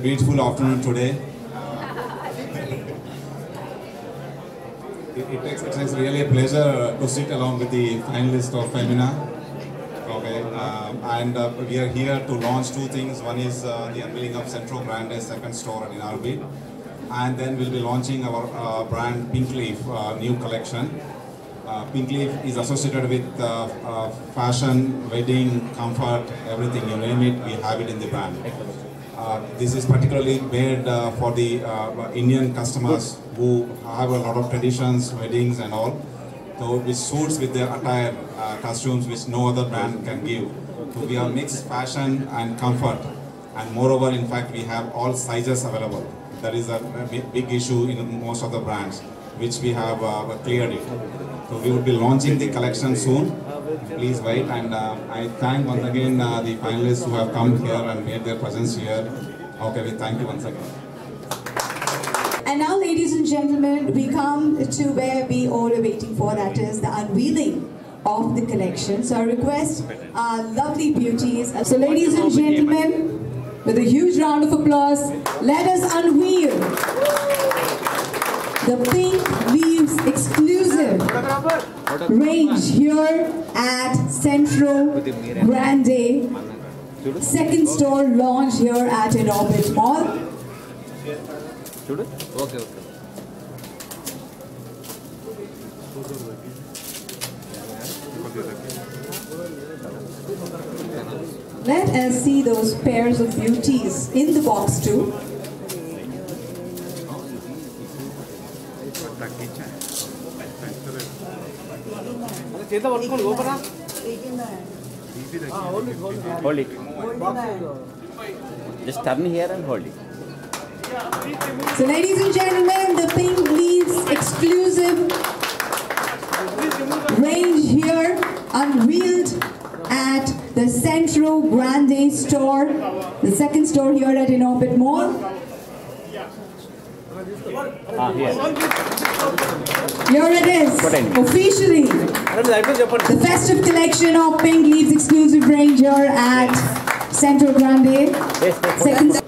beautiful afternoon today. It, it, is, it is really a pleasure to sit along with the finalists of Femina. Okay, um, and uh, we are here to launch two things. One is uh, the unveiling of Centro Grande second store in Inorbit, and then we'll be launching our uh, brand Pink Leaf uh, new collection. Uh, Pink Leaf is associated with uh, uh, fashion, wedding, comfort, everything you name it, we have it in the brand. Uh, this is particularly made uh, for the uh, Indian customers who have a lot of traditions, weddings and all. So which suits with their attire, costumes which no other brand can give. So we have mixed fashion and comfort. And moreover, in fact, we have all sizes available. That is a big, issue in most of the brands, which we have cleared it. So we will be launching the collection soon. Please wait and uh, I thank once again uh, the finalists who have come here and made their presence here. Okay, we thank you once again. And now, ladies and gentlemen, we come to where we all are waiting for, that is the unveiling of the collection. So I request our lovely beauties. So ladies and gentlemen, with a huge round of applause, let us unveil the Pink Leaves exclusive range here at Centro Grande. Second store launch here at Inorbit Mall. Okay, okay. Let us see those pairs of beauties in the box too. hold it. Just turn here and hold it. So ladies and gentlemen, the Pink Leaves exclusive range here unveiled at the Centro Grande store, the second store here at Inorbit Mall. Ah. Here it is, officially, the festive collection of Pink Leaves Exclusive Ranger at Centro Grande. Second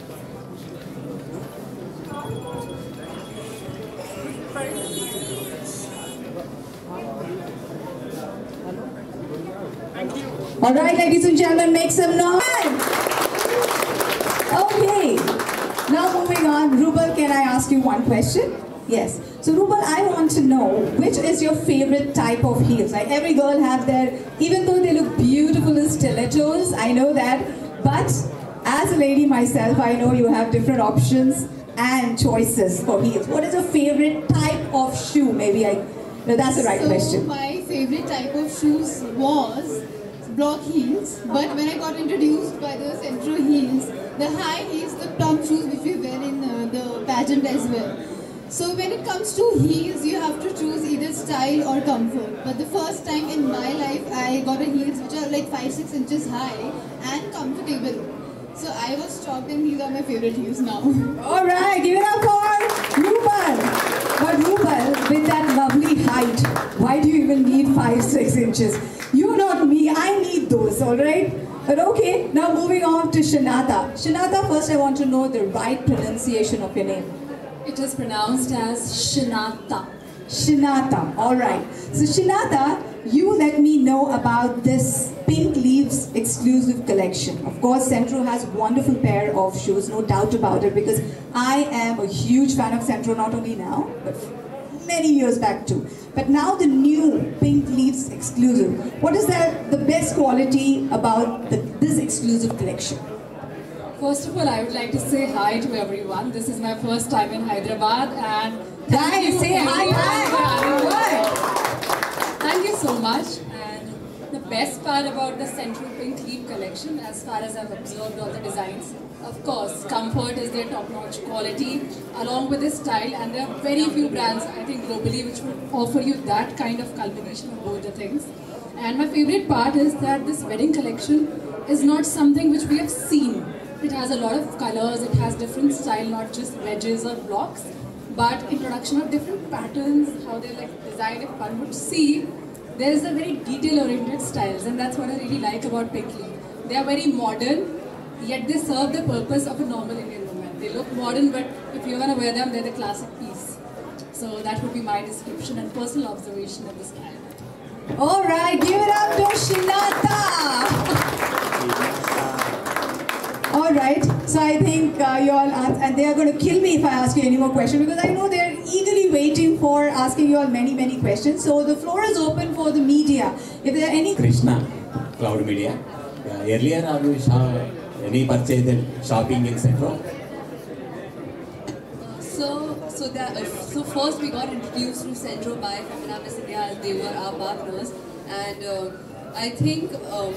All right, ladies and gentlemen, make some noise. Okay, now moving on. Rubal, can I ask you one question? Yes. So Rubal, I want to know which is your favorite type of heels? Like every girl have their, even though they look beautiful as stilettos, I know that. But as a lady myself, I know you have different options and choices for heels. What is your favorite type of shoe? Maybe I, no, that's the right so question. my favorite type of shoes was block heels, but when I got introduced by the Centro heels, the high heels, the top shoes which we wear in uh, the pageant as well. So when it comes to heels, you have to choose either style or comfort. But the first time in my life, I got a heels which are like 5-6 inches high and comfortable. So I was shocked and these are my favorite heels now. All right, give it up for Rubal. But Rubal, with that lovely height, why do you even need five, six inches? You're not me, I need those, all right? But okay, now moving on to Shanata. Shanata, first I want to know the right pronunciation of your name. It is pronounced as Shinata. Shinata, all right. So Shinata, you let me know about this Pink Leaves exclusive collection. Of course, Centro has wonderful pair of shoes, no doubt about it, because I am a huge fan of Centro, not only now, but many years back too. But now the new Pink Leaves exclusive. What is that, the best quality about the, this exclusive collection? First of all, I would like to say hi to everyone. This is my first time in Hyderabad and thank Guys, you say hi, hi, for having me. hi. Thank you so much. And the best part about the Centro Pink Leaf collection, as far as I've observed all the designs, of course, comfort is their top-notch quality, along with the style. And there are very few brands, I think, globally, which would offer you that kind of culmination of both the things. And my favorite part is that this wedding collection is not something which we have seen. It has a lot of colors, it has different style, not just wedges or blocks, but introduction of different patterns, how they're like designed. If one would see, there is a very detail-oriented styles, and that's what I really like about Pink They are very modern, yet they serve the purpose of a normal Indian woman. They look modern, but if you're gonna wear them, they're the classic piece. So that would be my description and personal observation of the style. All right, give it up to Shinata. All right, so I think uh, you all ask, and they are going to kill me if I ask you any more questions because I know they're eagerly waiting for asking you all many, many questions. So the floor is open for the media. If there are any Krishna, Cloud Media. Uh, earlier, have you saw any purchase and shopping in Centro? So, so that uh, so first we got introduced to Centro by Femina Miss India as they were our partners, and uh, I think um,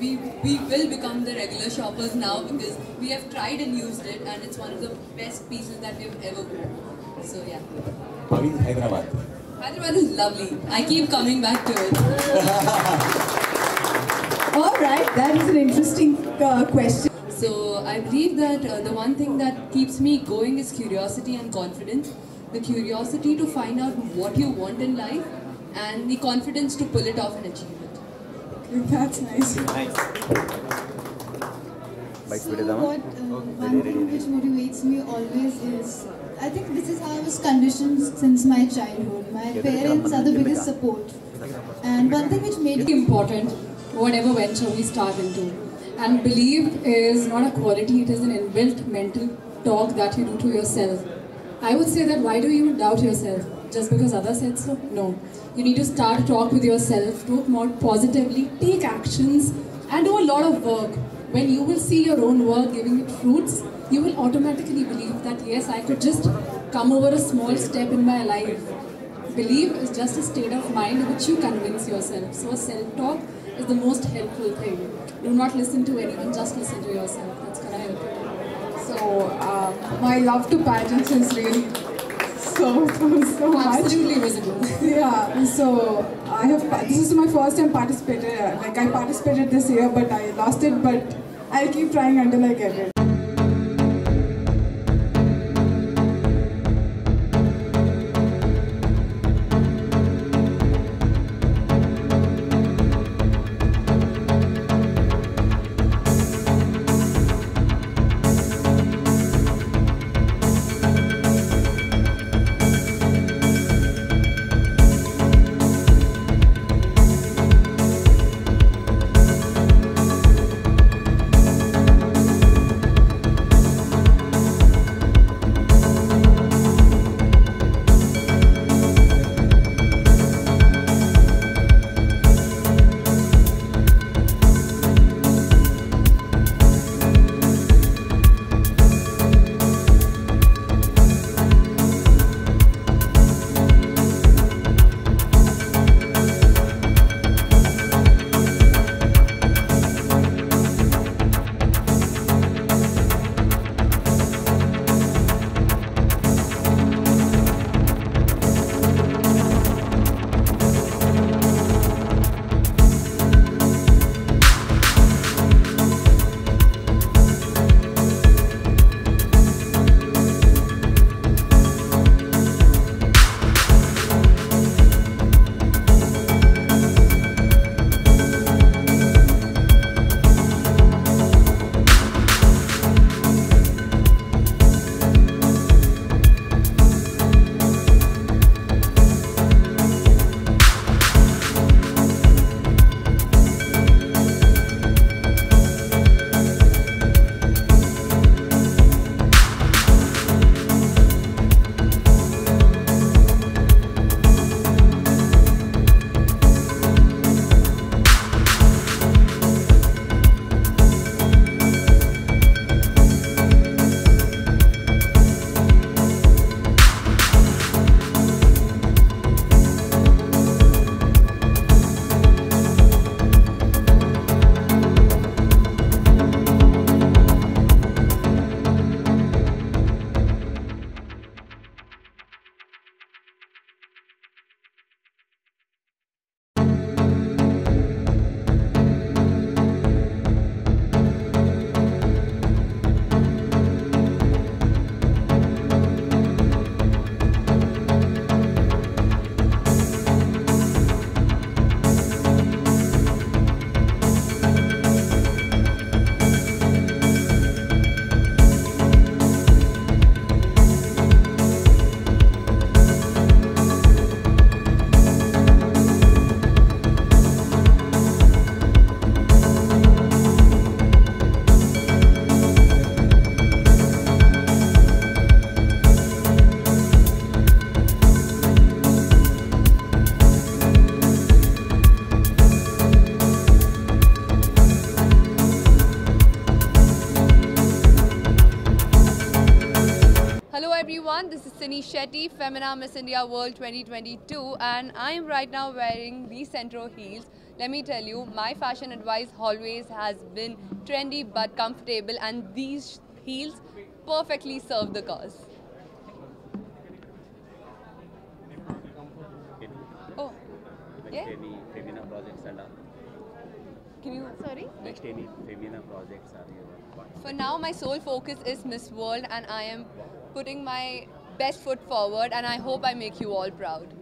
we we will become the regular shoppers now because we have tried and used it, and it's one of the best pieces that we've ever worn. So yeah, How is Hyderabad? Hyderabad is lovely. I keep coming back to it. All right, that is an interesting uh, question. So I believe that uh, the one thing that keeps me going is curiosity and confidence. The curiosity to find out what you want in life and the confidence to pull it off and achieve it. That's nice. Nice. So what uh, one thing which motivates me always is, I think this is how I was conditioned since my childhood. My parents are the biggest support. And one thing which made it important, whatever venture we start into, and believe is not a quality, it is an inbuilt mental talk that you do to yourself. I would say that why do you doubt yourself? Just because others said so? No. You need to start talk with yourself, talk more positively, take actions, and do a lot of work. When you will see your own work giving it fruits, you will automatically believe that yes, I could just come over a small step in my life. Belief is just a state of mind which you convince yourself. So self-talk is the most helpful thing. Do not listen to anyone, just listen to yourself. That's gonna help you. So, uh, my love to pageants is really so, so, so much. Absolutely visible. Yeah, so I have, this is my first time participated, like I participated this year, but I lost it, but I'll keep trying until I get it. Sini Shetty, Femina Miss India World 2022, and I am right now wearing these Centro heels. Let me tell you, my fashion advice always has been trendy but comfortable, and these heels perfectly serve the cause. Oh, Next yeah. Femina projects and? Can you? Sorry. Next any Femina projects are you? For now, my sole focus is Miss World, and I am putting my best foot forward, and I hope I make you all proud.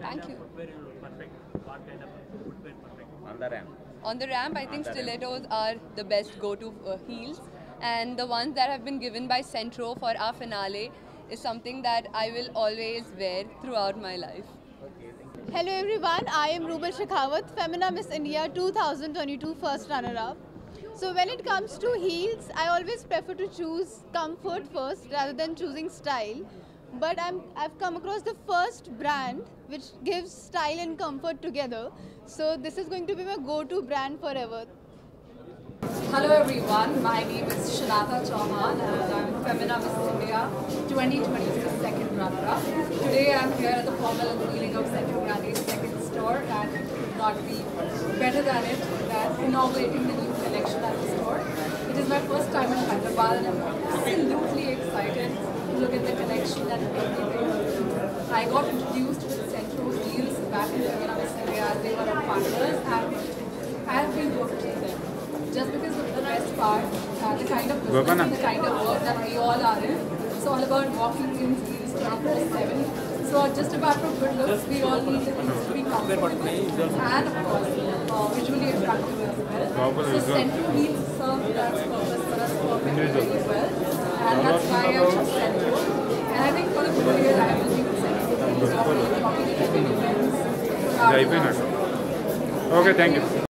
Thank you. On the ramp. On the ramp, I think stilettos are the best go-to uh, heels, and the ones that have been given by Centro for our finale is something that I will always wear throughout my life. Hello everyone, I am Rubal Shekhawat, Femina Miss India 2022 first runner-up. So when it comes to heels, I always prefer to choose comfort first rather than choosing style. But I'm, I've come across the first brand which gives style and comfort together. So this is going to be my go-to brand forever. Hello everyone, my name is Shinata Chauhan and I'm Femina Miss India 2022 second runner-up. Today I'm here at the formal unveiling of Centro Grande's second store and could not be better than it than inaugurating the new collection at the store. It is my first time in Hyderabad and I'm absolutely excited to look at the collection and everything. I got introduced to the Centro Heels back in Femina Miss India as they were our partners and I have been working with them just because of the best part, uh, the kind of business and the kind of work that we all are in. It's all about walking in heels 24-7. So just about from good looks, we all need to be comfortable and of course visually attractive as well. So Centro needs serve that purpose for us perfectly really well and that's why I chose Centro. And I think for the whole year I will be with Centro. To different. Okay, thank you.